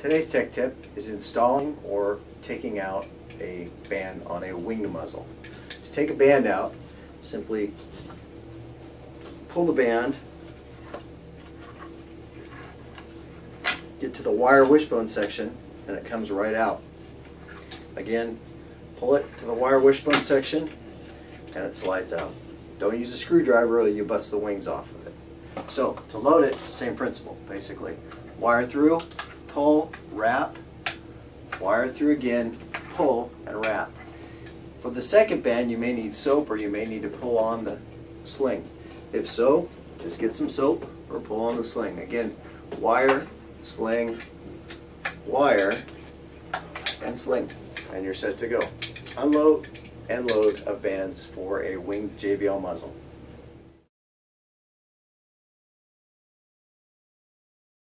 Today's tech tip is installing or taking out a band on a winged muzzle. To take a band out, simply pull the band, get to the wire wishbone section, and it comes right out. Again, pull it to the wire wishbone section, and it slides out. Don't use a screwdriver or you bust the wings off of it. So, to load it, it's the same principle, basically. Wire through, pull, wrap, wire through again, pull, and wrap. For the second band, you may need soap or you may need to pull on the sling. If so, just get some soap or pull on the sling. Again, wire, sling, wire, and sling, and you're set to go. Unload and load of bands for a winged JBL muzzle.